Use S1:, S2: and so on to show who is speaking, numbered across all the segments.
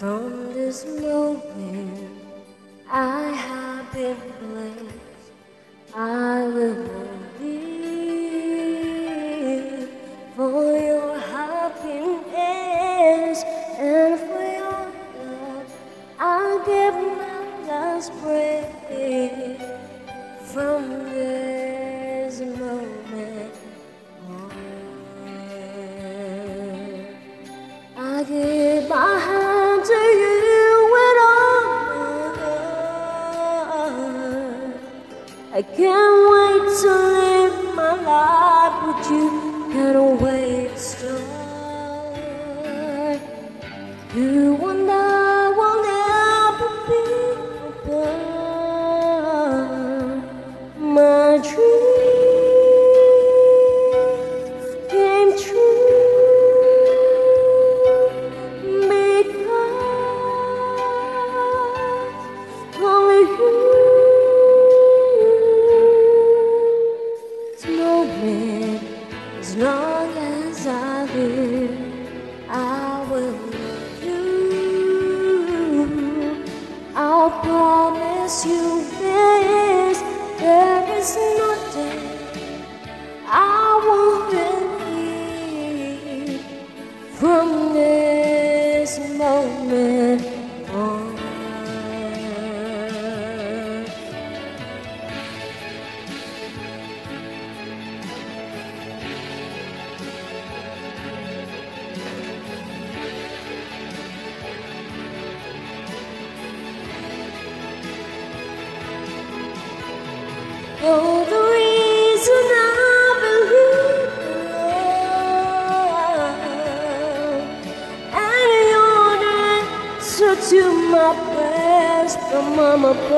S1: From this moment, I have been blessed. I will believe for your happiness and for your love. I'll give my last breath from this I can't wait to live my life with you. Can't wait to long as I live, I will love you. I'll promise you this: there is nothing I won't believe from this moment You're the reason I believe in love, and answer to my prayers from above.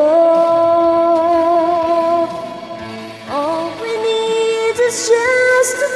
S1: All we need is just a